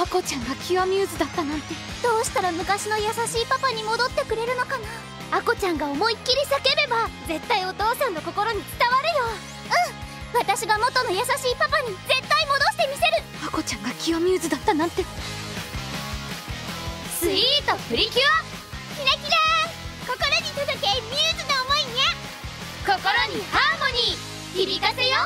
アコちゃんがキュアミューズだったなんてどうしたら昔の優しいパパに戻ってくれるのかな？アコちゃんが思いっきり叫べば絶対お父さんの心に伝わるよ。うん私が元の優しいパパに絶対戻してみせる。アコちゃんがキュアミューズだったなんて。スイートプリキュアキラキラ心に届けミューズの思いにゃ心にハーモニー。響かせよ。